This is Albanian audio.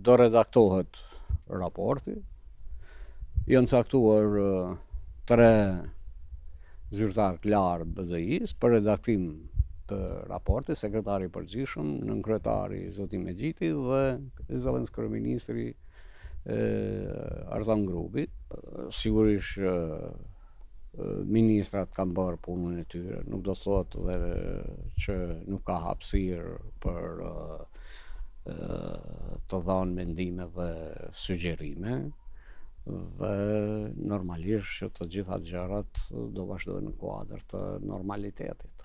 Do redaktohet raporti, janë caktuar tre zyrtarë të lartë të BDI-së për redaktim të raportit, sekretari i përgjithshëm, nënkryetari zoti Mexhiti dhe zëvendëskryeministri Artan Grubi. Sigurisht Ministrat kanë bërë punën e tyre, nuk do thotë dhe që nuk ka hapësirë për të dhënë mendime dhe sugjerime dhe normalisht që të gjitha gjërat do vazhdojnë në kuadër të normalitetit.